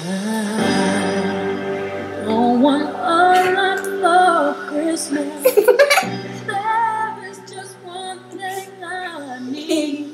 I don't want a for Christmas. there is just one thing I need.